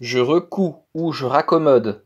Je recous ou je raccommode.